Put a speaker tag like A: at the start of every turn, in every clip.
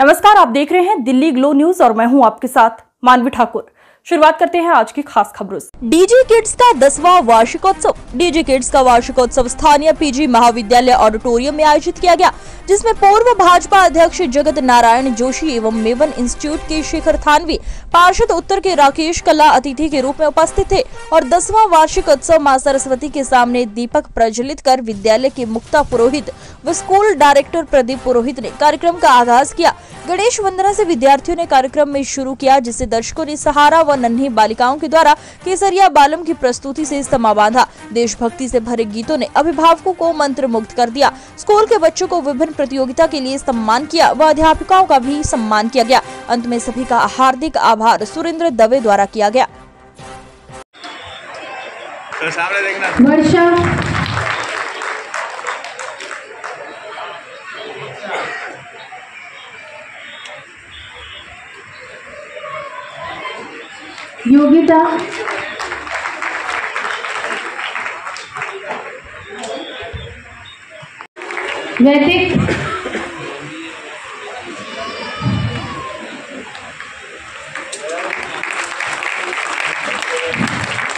A: नमस्कार, आप देख रहे हैं दिल्ली ग्लो न्यूज़ और मैं हूँ आपके साथ मानवी ठाकुर। शुरुआत करते हैं आज की खास खबरों से।
B: डीजी किड्स का दसवां वार्षिकोत्सव। डीजी किड्स का वार्षिकोत्सव स्थानीय पीजी महाविद्यालय ऑडिटोरियम में आयोजित किया गया, जिसमें पूर्व भाजपा अध्यक्ष जगत नारायण जोशी एवं मेवन इंस्टीट्यूट के शेखर थानवी, पार्षद उत्तर के राकेश कला अतिथि के रूप में उपस्थित थे और दसवां वार्षिक उत्सव माँ सरस्वती के सामने दीपक प्रज्वलित कर विद्यालय के मुक्ता पुरोहित व स्कूल डायरेक्टर प्रदीप पुरोहित ने कार्यक्रम का आगाज़ किया। गणेश वंदना से विद्यार्थियों ने कार्यक्रम में शुरू किया जिसे दर्शकों ने सहारा व नन्ही बालिकाओं के द्वारा केसरिया बालम की प्रस्तुति से समा बांधा। देशभक्ति से भरे गीतों ने अभिभावकों को मंत्र मुक्त कर दिया। स्कूल के बच्चों को विभिन्न प्रतियोगिता के लिए सम्मान किया व अध्यापिकाओं का भी सम्मान किया गया। अंत में सभी का हार्दिक आभार सुरेंद्र दवे द्वारा किया गया।
C: तो
D: Varsha Yogita. Vaidik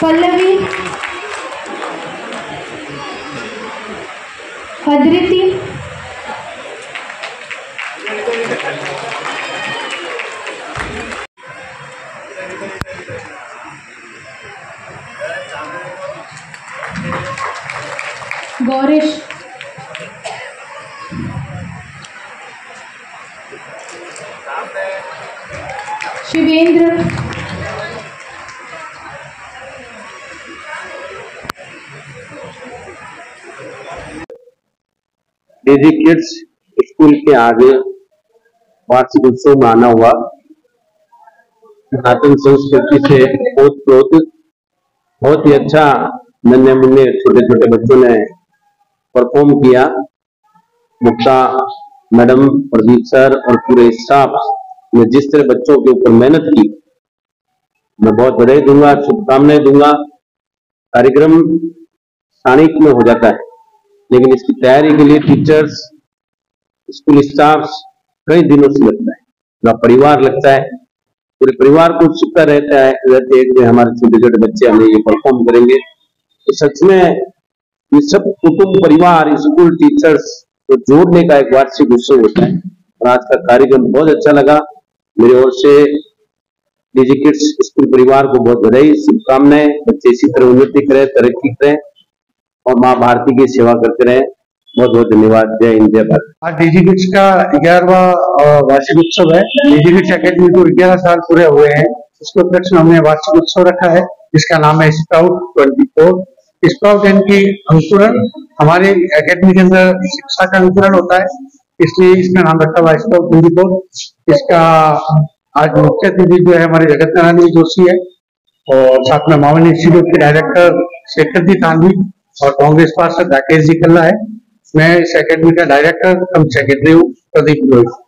D: Pallavi. Adriti Gaurish Shivendra
E: DG Kids School के आगे वार्षिक उत्सव माना हुआ। सनातन संस्कृति से बहुत बहुत बहुत ही अच्छा नन्हे मुन्ने छोटे छोटे बच्चों ने परफॉर्म किया। मुक्ता, मैडम, प्रदीप सर और पूरे स्टाफ ने जिस तरह बच्चों के ऊपर मेहनत की, मैं बहुत बधाई दूँगा, शुभकामनाएँ दूँगा। कार्यक्रम स्थानिक में हो जाता है, लेकिन इसकी तैयारी के लिए टीचर्स स्कूल स्टाफ कई दिनों से लगता है, पूरा परिवार लगता है। पूरे परिवार को उत्सुकता रहता है, रहती है हमारे छोटे छोटे बच्चे हमें ये परफॉर्म करेंगे। तो सच में ये सब कुटुंब, परिवार, स्कूल, टीचर्स को जोड़ने का एक वार्षिक उत्सव होता है। और आज का कार्यक्रम बहुत अच्छा लगा। मेरी ओर से डीजी किड्स, स्कूल परिवार को बहुत बधाई, शुभकामनाएँ। बच्चे इसी तरह उन्नति करें, तरक्की करें और माँ भारती की सेवा करते रहे। बहुत बहुत धन्यवाद। जय हिंद, जय भारत।
F: आज डीजी किड्स का ग्यारहवा वार्षिक उत्सव है। डीजी किड्स अकेडमी को ग्यारह साल पूरे हुए हैं। इसके उपलक्ष्य में हमने वार्षिक उत्सव रखा है। जिसका नाम है स्काउट ट्वेंटी फोर। स्काउट यानी कि अंकुरण, हमारे अकेडमी के अंदर शिक्षा का अंकुरण होता है, इसलिए इसका नाम रखा हुआ स्काउट ट्वेंटी फोर इसका, आज मुख्य अतिथि जो है हमारे जगत नारायण जोशी है, और साथ में मावन इंस्टीट्यूट के डायरेक्टर शेखर जी तानवी और कांग्रेस पार्षद राकेश जी कल्ला है। मैं इस अकेडमी का डायरेक्टर कम सेक्रेटरी हूँ, प्रदीप रोहित